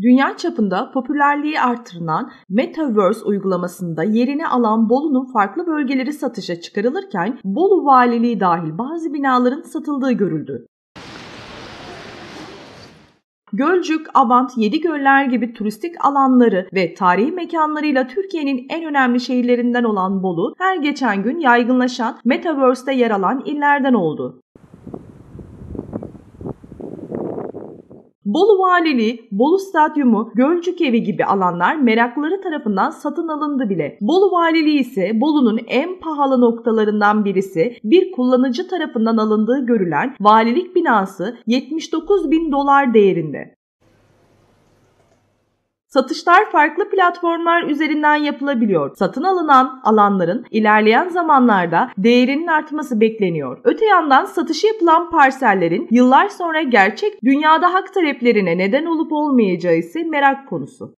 Dünya çapında popülerliği artırılan Metaverse uygulamasında yerini alan Bolu'nun farklı bölgeleri satışa çıkarılırken Bolu Valiliği dahil bazı binaların satıldığı görüldü. Gölcük, Abant, Yedigöller gibi turistik alanları ve tarihi mekanlarıyla Türkiye'nin en önemli şehirlerinden olan Bolu, her geçen gün yaygınlaşan Metaverse'de yer alan illerden oldu. Bolu Valiliği, Bolu Stadyumu, Gölcük Evi gibi alanlar meraklıları tarafından satın alındı bile. Bolu Valiliği ise Bolu'nun en pahalı noktalarından birisi bir kullanıcı tarafından alındığı görülen valilik binası 79 bin dolar değerinde. Satışlar farklı platformlar üzerinden yapılabiliyor. Satın alınan alanların ilerleyen zamanlarda değerinin artması bekleniyor. Öte yandan satışı yapılan parsellerin yıllar sonra gerçek dünyada hak taleplerine neden olup olmayacağı ise merak konusu.